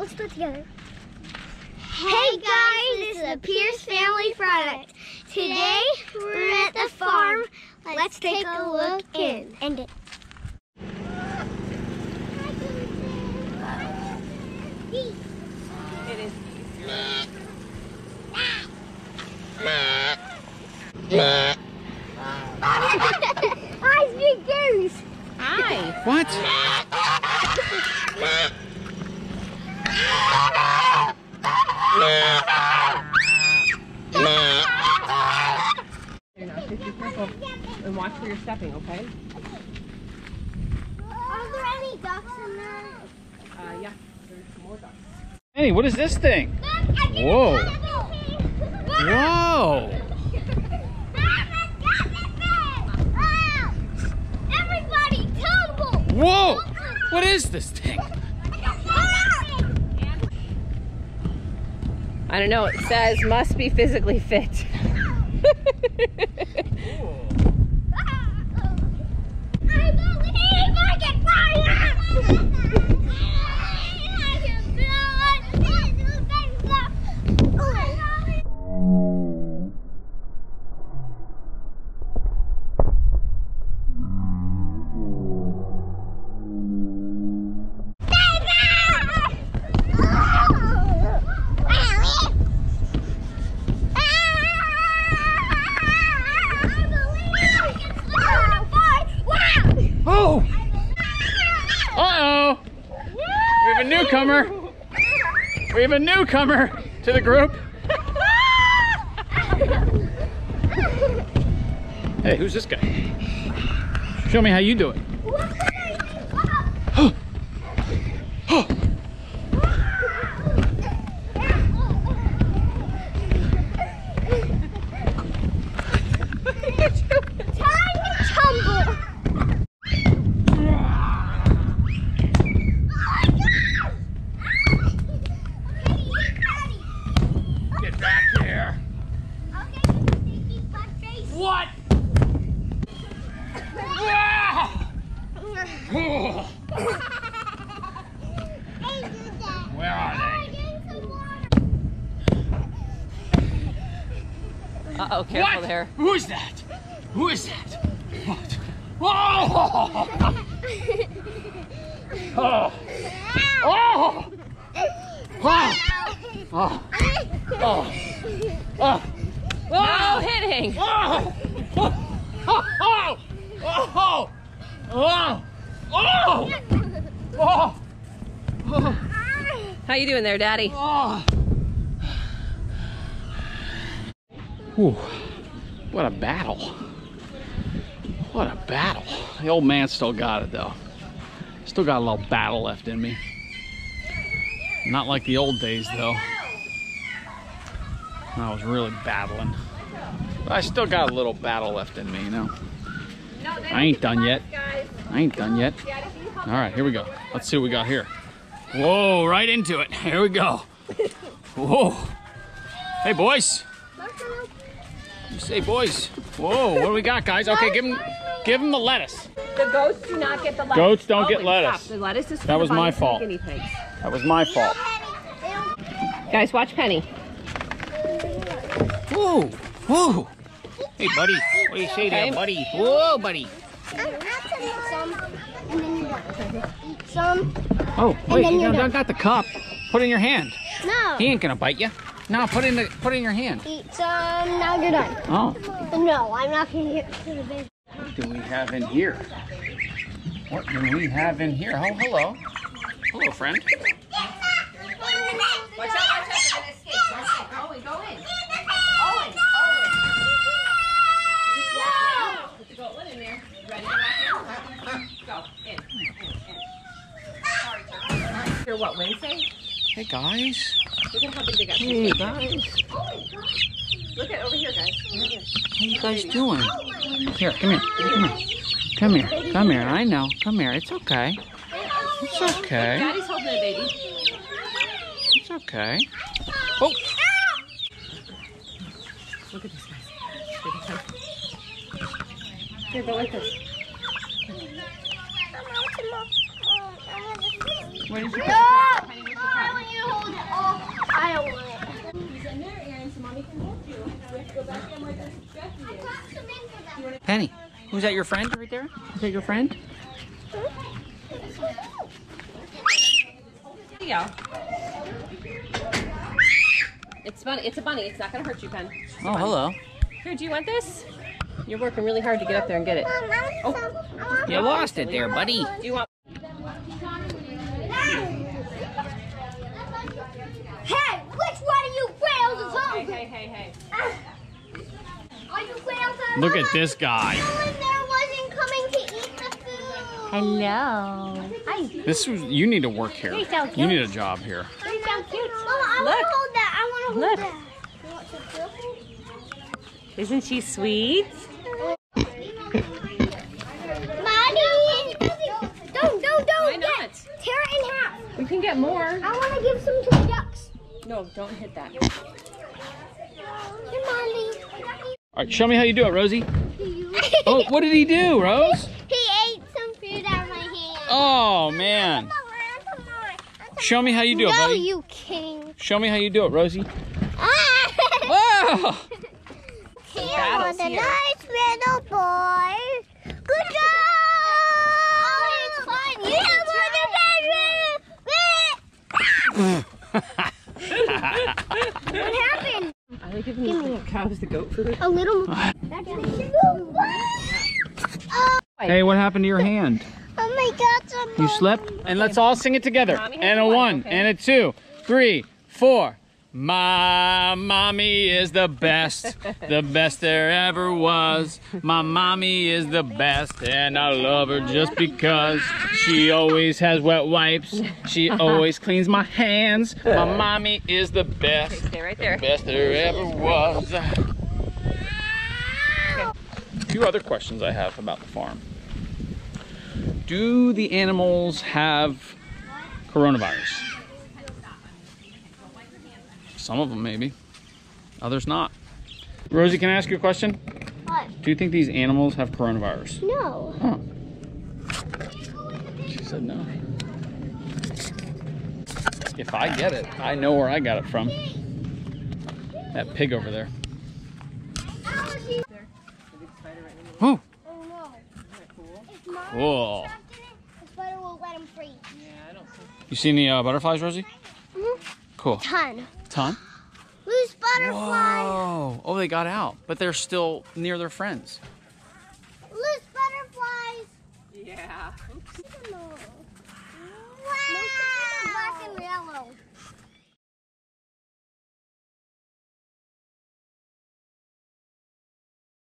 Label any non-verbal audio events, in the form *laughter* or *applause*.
Let's do it together. Hey guys, this is a Pierce Family product. Today we're at the farm. Let's take a look in. End it. It is. Eyes, big goose. Hi. What? Now, just be careful and watch where you're stepping, okay? Are there any ducks in there? Uh, yeah. There's some more ducks. Penny, what is this thing? Whoa. Whoa. Everybody tumble! Whoa. What is this thing? I don't know. It says must be physically fit. *laughs* *laughs* I Uh-oh. We have a newcomer. We have a newcomer to the group. *laughs* Hey, who's this guy? Show me how you do it. Uh-oh, careful what? there. Who is that? Who is that? What? Oh! Oh! Oh! Oh! Oh! Oh! Oh! Oh! hitting! Oh! Oh! Oh! Oh! Oh! Oh! Oh! How you doing there, Daddy? Oh! Whew. What a battle. What a battle. The old man still got it though. Still got a little battle left in me. Not like the old days though. I was really battling. But I still got a little battle left in me, you know. I ain't done yet. I ain't done yet. All right, here we go. Let's see what we got here. Whoa, right into it. Here we go. *laughs* Whoa. Hey, boys. Say, boys. Whoa, what do we got, guys? Okay, give him, give him the lettuce. The goats do not get the lettuce. Goats don't get oh and lettuce. Stop. The lettuce is for That the was my bunnies and the fault. Guinea pigs. That was my fault. Guys, watch Penny. Whoa, whoa. Hey, buddy. What do you say Okay. there, buddy? Whoa, buddy. Some. Oh, wait, you you're don't got the cup. Put it in your hand. No. He ain't gonna bite you. No, put in the, put in your hand. Eat some. Now you're done. Oh, No, I'm not gonna get to the bed. what do we have in here? What do we have in here? Oh, hello. Hello, friend. Watch out, watch out. I'm escape. Owen, go in. Owen, Owen. Put the goat in there. Ready to walk in? Go. In, in, in. Sorry, sir. Here, what, Wednesday? Hey, guys. Look at how big they got. Hey, guys. Oh, Look at over here, guys. Over here. How you guys doing? Oh, here, come here. Come here. Come here. Come here. I know. Come here. It's okay. It's oh, okay. Daddy's holding a baby. It's okay. Oh, Look at this, guys. Look at this. Here, go like this. where did you Penny, where's the cup? hold it all. I want. He's in there, Aaron, so can hold you. We have to go back in where there's Jeffy is. Toss them in for them. Penny, who's that your friend right there? Is that your friend? There you go. It's funny. It's a bunny. It's not gonna hurt you, Pen. Oh, hello. Here, do you want this? You're working really hard to get up there and get it. Oh. You lost it there, buddy. Do you want? Hey, which one of you whales is Hey, hungry? hey, hey, hey. Are you whales are Look at this guy. No one there wasn't coming to eat the food. Hello. Hi. This was, you need to work here. You're so You need a job here. You sound cute. Mama, I want Look. to hold that. I want to hold Look. that. You want some purple? Isn't she sweet? Maddie! Don't, don't, don't. Why not? Tear it in half. We can get more. I want to give some to the ducks. No, don't hit that. Here, Molly. All right, show me how you do it, Rosie. Oh, *laughs* what did he do, Rose? He ate some food out of my hand. Oh, man. Come on, come on. Show me how you do it, no, buddy. you king. Show me how you do it, Rosie. Ah! Oh! He was a nice little boy. Good job! Oh, it's fun. You have What happened? Are they giving the cows the goat food? A little. *laughs* hey, what happened to your hand? oh my God! Some You slept? And let's all sing it together. And a one, one, okay. and a two, three, four. My mommy is the best, the best there ever was. My mommy is the best, and I love her just because she always has wet wipes. She *laughs* always cleans my hands. My mommy is the best, Stay right there. best there ever was. A few other questions I have about the farm. Do the animals have coronavirus? Some of them maybe, others not. Rosie, can I ask you a question? What? Do you think these animals have coronavirus? No. Huh. She said no. If I get it, I know where I got it from. That pig over there. Whew. Oh no. If mom Cool. stepped in it, the spider will let him free. You see any uh, butterflies, Rosie? Mhm. Cool. Ton. Tom? Loose butterfly. Oh, Oh, they got out, but they're still near their friends. Loose butterflies. Yeah. Wow. Black and yellow.